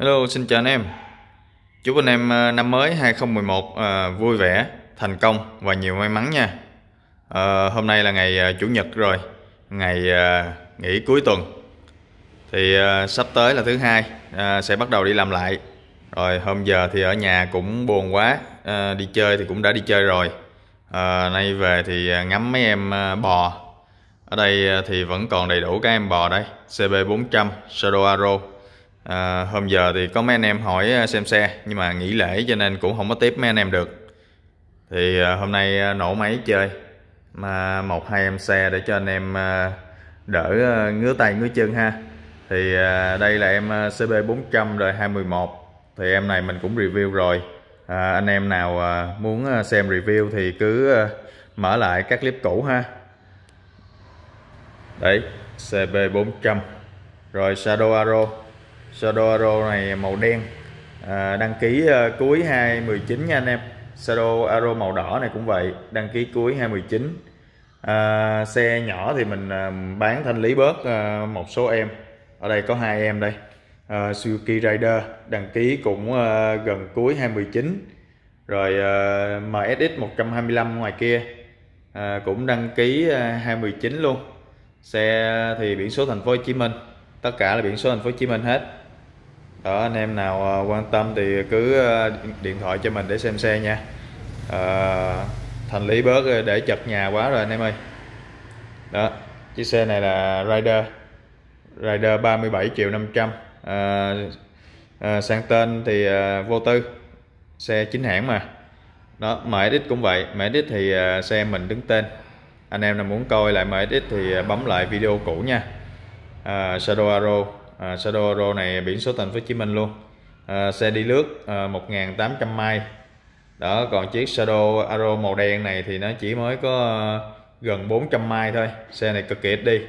Hello, xin chào anh em. Chúc anh em ờ, năm mới 2011 à, ờ, vui vẻ, thành công và nhiều may mắn nha. À, hôm nay là ngày Chủ nhật rồi, ngày à, nghỉ cuối tuần. Thì à, sắp tới là thứ hai à, sẽ bắt đầu đi làm lại. Rồi hôm giờ thì ở nhà cũng buồn quá, à, đi chơi thì cũng đã đi chơi rồi. À, nay về thì ngắm mấy em bò. Ở đây thì vẫn còn đầy đủ các em bò đây, CB400, Shadow Arrow. À, hôm giờ thì có mấy anh em hỏi à, xem xe nhưng mà nghỉ lễ cho nên cũng không có tiếp mấy anh em được. Thì à, hôm nay à, nổ máy chơi mà một hai em xe để cho anh em à, đỡ à, ngứa tay ngứa chân ha. Thì à, đây là em CB400 đời 211 thì em này mình cũng review rồi. À, anh em nào à, muốn à, xem review thì cứ à, mở lại các clip cũ ha. Đấy CB400 rồi Shadow Arrow. Shadow Arrow này màu đen. À, đăng ký uh, cuối 2019 nha anh em. Shadow Arrow màu đỏ này cũng vậy đăng ký cuối 2019 à, xe nhỏ thì mình uh, bán thanh lý bớt uh, một số em. Ở đây có hai em đây. Uh, Suzuki Rider đăng ký cũng uh, gần cuối 2019 rồi uh, MSX 125 ngoài kia uh, cũng đăng ký uh, 2019 luôn. Xe thì biển số thành phố Hồ Chí Minh. Tất cả là biển số thành phố Hồ Chí Minh hết đó anh em nào ờ, quan tâm thì cứ ờ, điện thoại cho mình để xem xe nha. À, thành lý bớt để chật nhà quá rồi anh em ơi. Đó chiếc xe này là Rider Rider 37 triệu 500 à, à, sang tên thì à, vô tư xe chính hãng mà. Đó MSX cũng vậy MSX thì à, xe mình đứng tên. Anh em nào muốn coi lại MSX thì à, bấm lại video cũ nha. À, Shadow Arrow à, Shadow Arrow này biển số thành phố Hồ Chí Minh luôn. À, xe đi lướt à, 1800 mai. Đó còn chiếc Shadow aro màu đen này thì nó chỉ mới có à, gần 400 mai thôi. Xe này cực kỳ ít đi.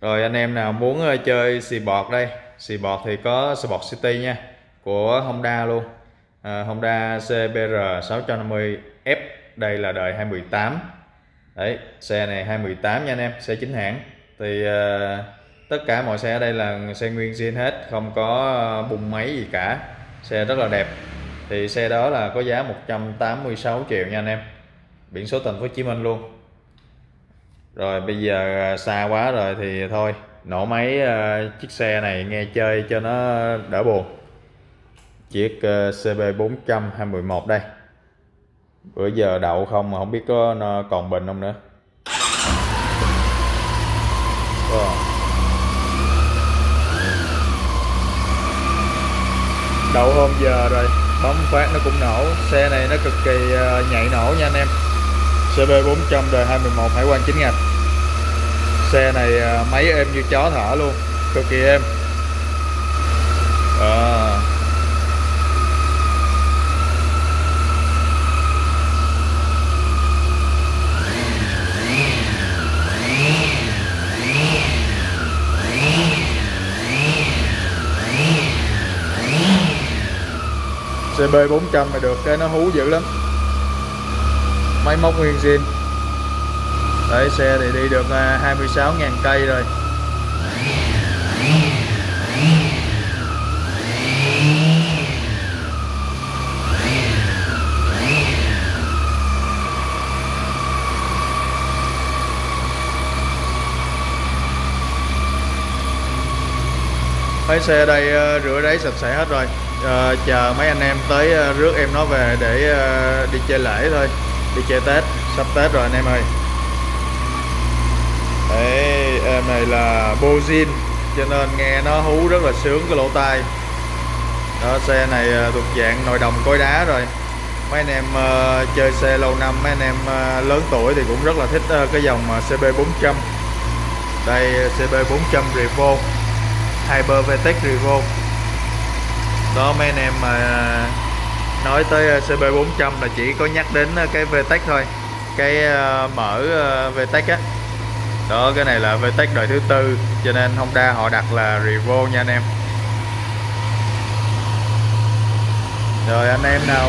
Rồi anh em nào muốn à, chơi xì bọt đây. Xì bọt thì có Sport City nha của Honda luôn. À, Honda CBR 650F đây là đời 2018 đấy xe này 2018 nha anh em xe chính hãng. Thì uh, tất cả mọi xe ở đây là xe nguyên zin hết không có ờ, bung máy gì cả. Xe rất là đẹp. Thì xe đó là có giá 186 triệu nha anh em. Biển số thành phố Hồ Chí Minh luôn. Rồi bây giờ ờ, xa quá rồi thì thôi nổ máy uh, chiếc xe này nghe chơi cho nó đỡ buồn. Chiếc uh, CB400 211 đây. Bữa giờ đậu không mà không biết có nó còn bình không nữa. Wow. Đậu hôm giờ rồi. Bấm phát nó cũng nổ. Xe này nó cực kỳ ờ, nhạy nổ nha anh em. CB400 đời 211 hải quan chính ngạch. Xe này ờ, máy êm như chó thở luôn. Cực kỳ êm. À. CB400 mà được, cái nó hú dữ lắm. Máy móc nguyên zin. Đấy, xe thì đi được à, 26.000 cây rồi. Thấy xe đây à, rửa ráy sạch sẽ hết rồi uh, chờ mấy anh em tới uh, rước em nó về để uh, đi chơi lễ thôi. Đi chơi tết sắp tết rồi anh em ơi. Đấy, em này là Bozin cho nên nghe nó hú rất là sướng cái lỗ tai. Đó xe này thuộc dạng nồi đồng cối đá rồi. Mấy anh em uh, chơi xe lâu năm mấy anh em uh, lớn tuổi thì cũng rất là thích uh, cái dòng ờ, CB400 đây CB400 Revo Hyper VTEC Revo đó mấy anh em mà nói tới ờ, CB400 là chỉ có nhắc đến ờ, cái VTEC thôi. Cái ờ, mở VTEC á. Đó cái này là VTEC đời thứ tư cho nên Honda họ đặt là Revo nha anh em. Rồi anh em nào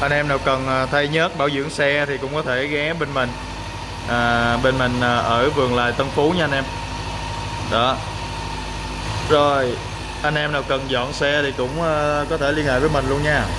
anh em nào cần thay nhớt bảo dưỡng xe thì cũng có thể ghé bên mình. À, bên mình ở vườn lài Tân Phú nha anh em. Đó. Rồi anh em nào cần dọn xe thì cũng ờ, có thể liên hệ với mình luôn nha.